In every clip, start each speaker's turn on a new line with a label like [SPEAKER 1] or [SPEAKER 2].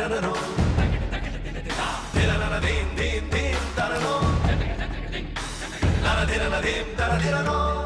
[SPEAKER 1] ララロンテラララデンデンデンダラロンララテララデンダラテラロン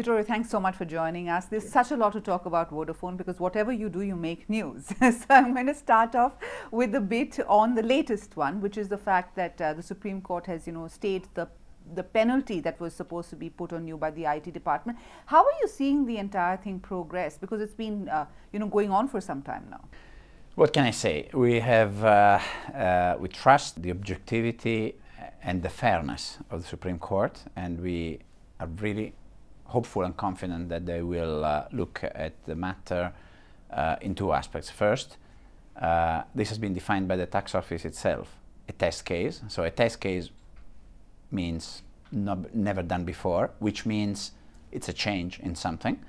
[SPEAKER 2] Vittorio, thanks so much for joining us. There's such a lot to talk about Vodafone because whatever you do, you make news. so I'm going to start off with a bit on the latest one, which is the fact that uh, the Supreme Court has, you know, stayed the the penalty that was supposed to be put on you by the IT department. How are you seeing the entire thing progress? Because it's been, uh, you know, going on for some time now.
[SPEAKER 3] What can I say? We have, uh, uh, we trust the objectivity and the fairness of the Supreme Court, and we are really hopeful and confident that they will uh, look at the matter uh, in two aspects. First, uh, this has been defined by the tax office itself, a test case. So a test case means never done before, which means it's a change in something.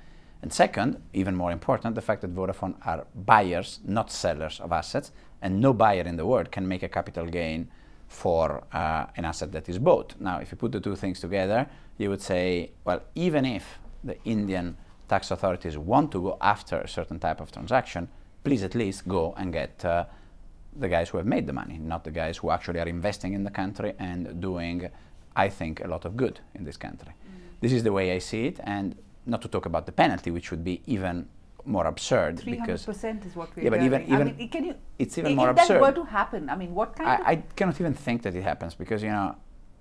[SPEAKER 3] And second, even more important, the fact that Vodafone are buyers, not sellers of assets, and no buyer in the world can make a capital gain for uh, an asset that is bought. Now, if you put the two things together, you would say, well, even if the Indian tax authorities want to go after a certain type of transaction, please at least go and get uh, the guys who have made the money, not the guys who actually are investing in the country and doing, I think, a lot of good in this country. Mm. This is the way I see it, and not to talk about the penalty, which would be even more absurd
[SPEAKER 2] because percent is what we're
[SPEAKER 3] yeah, but even even I mean, can you, it's even more absurd.
[SPEAKER 2] If that were to happen, I mean, what kind
[SPEAKER 3] I,
[SPEAKER 2] of
[SPEAKER 3] I cannot even think that it happens because you know,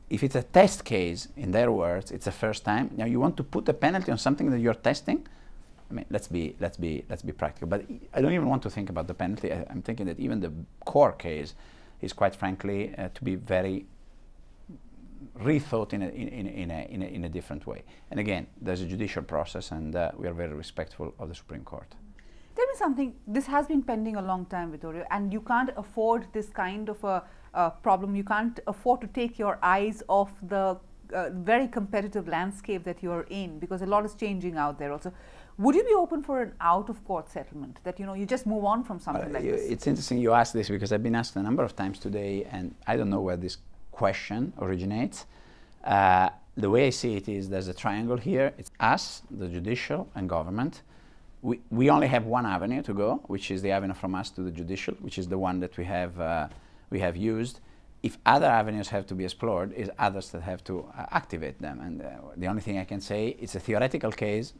[SPEAKER 3] if it's a test case, in their words, it's the first time. Now you want to put a penalty on something that you're testing. I mean, let's be let's be let's be practical. But I don't even want to think about the penalty. I, am thinking that even the core case is quite frankly uh, to be very rethought in a, in, in, a, in, a, in a different way. And again, there's a judicial process and uh, we are very respectful of the Supreme Court.
[SPEAKER 2] Tell me something, this has been pending a long time, Vittorio, and you can't afford this kind of a uh, problem. You can't afford to take your eyes off the uh, very competitive landscape that you're in because a lot is changing out there also. Would you be open for an out-of-court settlement that you know you just move on from something uh, like this?
[SPEAKER 3] It's interesting you ask this because I've been asked a number of times today, and I don't know where this question originates. Uh, the way I see it is there's a triangle here. It's us, the judicial, and government. We, we only have one avenue to go, which is the avenue from us to the judicial, which is the one that we have, uh, we have used. If other avenues have to be explored, is others that have to uh, activate them. And uh, the only thing I can say, it's a theoretical case.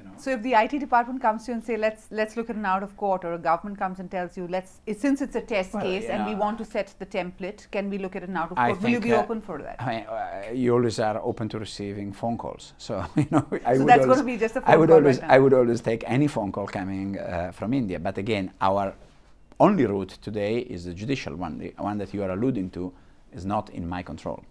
[SPEAKER 2] You know. So if the IT department comes to you and say, let's let's look at an out of court, or a government comes and tells you, let's it, since it's a test well, case and we want to set the template, can we look at an out of court? I Will you be uh, open for that?
[SPEAKER 3] I mean, uh, you always are open to receiving phone calls. So you know,
[SPEAKER 2] I so would that's always, going to be just a phone
[SPEAKER 3] I would
[SPEAKER 2] call
[SPEAKER 3] always
[SPEAKER 2] right
[SPEAKER 3] I would always take any phone call coming uh, from India. But again, our only route today is the judicial one. The one that you are alluding to is not in my control.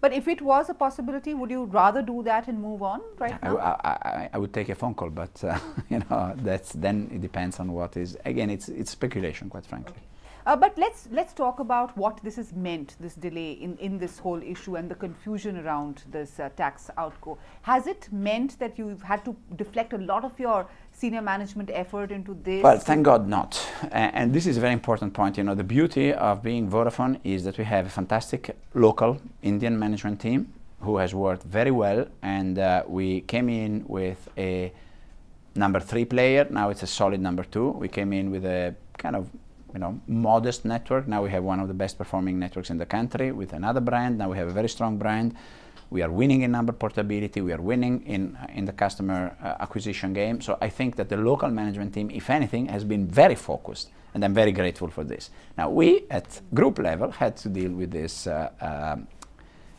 [SPEAKER 2] But if it was a possibility, would you rather do that and move on right now?
[SPEAKER 3] I, I, I would take a phone call, but uh, you know that's then it depends on what is. Again, it's it's speculation, quite frankly. Okay.
[SPEAKER 2] Uh, but let's let's talk about what this has meant, this delay in, in this whole issue and the confusion around this uh, tax outgo. Has it meant that you've had to deflect a lot of your senior management effort into this?
[SPEAKER 3] Well, thank God not. And, and this is a very important point. You know, the beauty of being Vodafone is that we have a fantastic local Indian management team who has worked very well, and uh, we came in with a number three player. Now it's a solid number two. We came in with a kind of you know, modest network. Now we have one of the best performing networks in the country with another brand. Now we have a very strong brand. We are winning in number portability. We are winning in, in the customer uh, acquisition game. So I think that the local management team, if anything, has been very focused. And I'm very grateful for this. Now we, at group level, had to deal with this uh, um,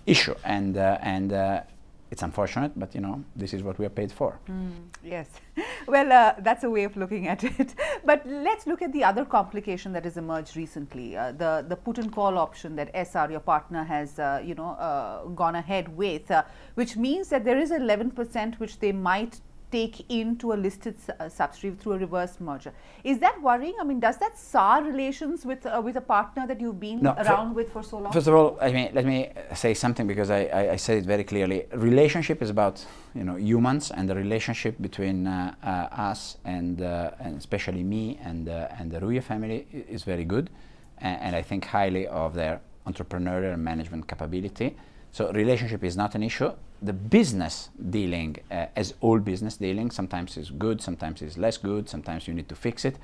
[SPEAKER 3] issue. And, uh, and uh, it's unfortunate, but you know, this is what we are paid for.
[SPEAKER 2] Mm, yes. well, uh, that's a way of looking at it. but let's look at the other complication that has emerged recently. Uh, the, the put and call option that Essar, your partner, has, uh, you know, uh, gone ahead with, uh, which means that there is 11% which they might stake into a listed uh, subsidiary through a reverse merger. Is that worrying? I mean, does that sour relations with uh, with a partner that you've been
[SPEAKER 3] No,
[SPEAKER 2] around with for so long?
[SPEAKER 3] First of all, I mean, let me say something because I, I, I said it very clearly. Relationship is about you know humans, and the relationship between uh, uh, us and uh, and especially me and uh, and the Ruia family is very good, and, and I think highly of their entrepreneurial management capability. So relationship is not an issue. The business dealing, uh, as all business dealing, sometimes is good, sometimes is less good, sometimes you need to fix it.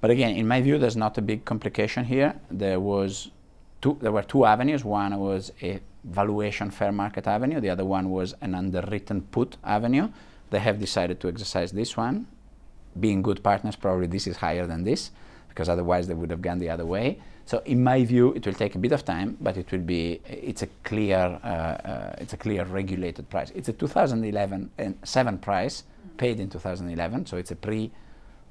[SPEAKER 3] But again, in my view, there's not a big complication here. There was two, there were two avenues. One was a valuation fair market avenue. The other one was an underwritten put avenue. They have decided to exercise this one. Being good partners, probably this is higher than this, because otherwise they would have gone the other way. So, in my view, it will take a bit of time, but it will be. It's a clear. Uh, uh, it's a clear regulated price. It's a 2011 and seven price paid in 2011. So it's a pre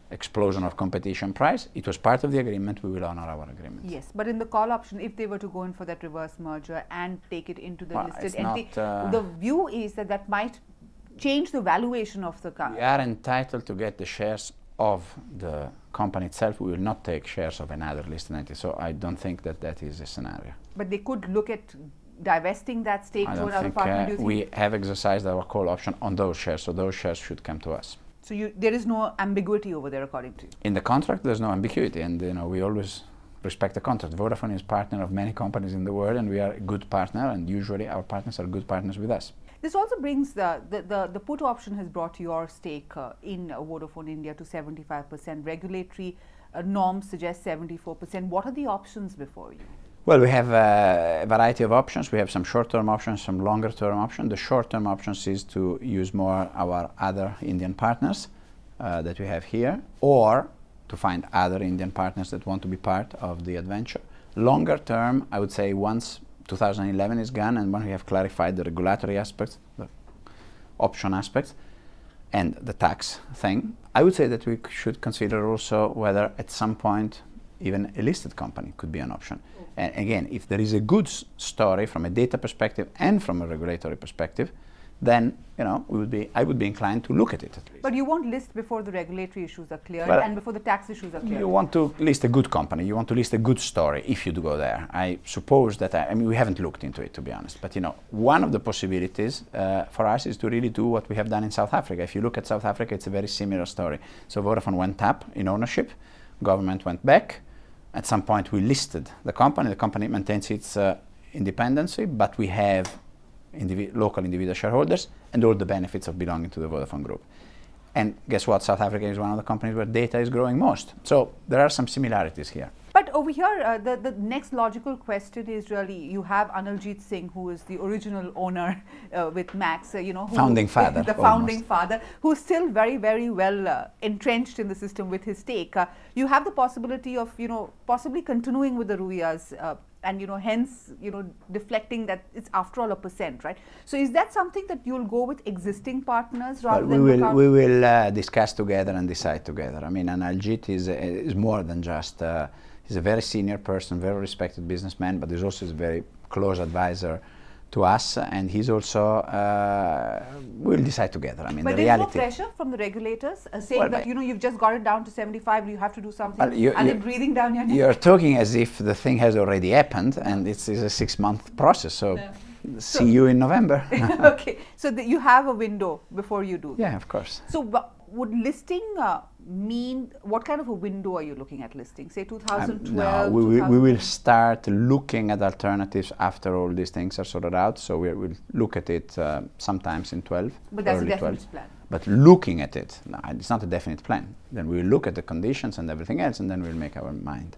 [SPEAKER 3] explosion of competition price. It was part of the agreement. We will honor our agreement.
[SPEAKER 2] Yes, but in the call option, if they were to go in for that reverse merger and take it into the
[SPEAKER 3] Well,
[SPEAKER 2] listed entity,
[SPEAKER 3] uh,
[SPEAKER 2] the view is that that might change the valuation of the car.
[SPEAKER 3] We are entitled to get the shares of the company itself. We will not take shares of another listed entity. So I don't think that that is a scenario.
[SPEAKER 2] But they could look at divesting that stake to another
[SPEAKER 3] think
[SPEAKER 2] partner.
[SPEAKER 3] uh,
[SPEAKER 2] do you think?
[SPEAKER 3] we have exercised our call option on those shares. So those shares should come to us.
[SPEAKER 2] so you, there is no ambiguity over there, according to you.
[SPEAKER 3] In the contract, there's no ambiguity, and you know we always respect the contract. Vodafone is partner of many companies in the world, and we are a good partner. And usually, our partners are good partners with us.
[SPEAKER 2] This also brings the, the, the, the put option has brought your stake uh, in uh, Vodafone India to 75%. Regulatory uh, norms suggest 74%. What are the options before you?
[SPEAKER 3] Well, we have a variety of options. We have some short-term options, some longer-term options. The short-term options is to use more our other Indian partners uh, that we have here, or to find other Indian partners that want to be part of the adventure. Longer term, I would say once 2011 is gone and when we have clarified the regulatory aspects, the option aspects, and the tax thing, I would say that we should consider also whether at some point even a listed company could be an option. Mm. And again, if there is a good story from a data perspective and from a regulatory perspective, then you know we would be I would be inclined to look at it at least.
[SPEAKER 2] But you won't list before the regulatory issues are clear
[SPEAKER 3] Well,
[SPEAKER 2] and before the tax issues are clear.
[SPEAKER 3] You want to list a good company. You want to list a good story if you do go there. I suppose that I, I mean we haven't looked into it to be honest. But you know, one of the possibilities uh, for us is to really do what we have done in South Africa. If you look at South Africa, it's a very similar story. So Vodafone went up in ownership, government went back. At some point, we listed the company. The company maintains its uh, independency, but we have indivi- local individual shareholders and all the benefits of belonging to the Vodafone Group. And guess what? South Africa is one of the companies where data is growing most. So there are some similarities here.
[SPEAKER 2] But over here, uh, the, the next logical question is really you have Analjit Singh, who is the original owner uh, with Max, uh, you know, who,
[SPEAKER 3] Founding father,
[SPEAKER 2] the
[SPEAKER 3] almost.
[SPEAKER 2] founding father, who's still very, very well uh, entrenched in the system with his stake. Uh, you have the possibility of, you know, possibly continuing with the Ruias. Uh, and you know, hence, you know, deflecting that it's after all a percent, right? So, is that something that you'll go with existing partners rather
[SPEAKER 3] But we
[SPEAKER 2] than
[SPEAKER 3] will, we will uh, discuss together and decide together. I mean, Analjit is, uh, is more than just, uh, he's a very senior person, very respected businessman, but he's also a very close advisor to us. And he's also, uh, we'll decide together. I mean,
[SPEAKER 2] But
[SPEAKER 3] the
[SPEAKER 2] there's no pressure from the regulators uh, saying
[SPEAKER 3] Well,
[SPEAKER 2] that you know you've just got it down to 75, you have to do something.
[SPEAKER 3] Well, you-
[SPEAKER 2] Are they
[SPEAKER 3] you-
[SPEAKER 2] breathing down your neck?
[SPEAKER 3] You're talking as if the thing has already happened and it's, it's a six month process. So,
[SPEAKER 2] Yeah.
[SPEAKER 3] see you in November.
[SPEAKER 2] okay, so you have a window before you do.
[SPEAKER 3] yeah, of course.
[SPEAKER 2] So would listing uh, mean what kind of a window are you looking at listing? Say
[SPEAKER 3] Um,
[SPEAKER 2] 2012.
[SPEAKER 3] no, we, will- we will start looking at alternatives after all these things are sorted out. So we will look at it uh, sometimes in 12,
[SPEAKER 2] But that's a definite
[SPEAKER 3] 12.
[SPEAKER 2] plan.
[SPEAKER 3] But looking at it, no, it's not a definite plan. Then we will look at the conditions and everything else, and then we'll make our mind.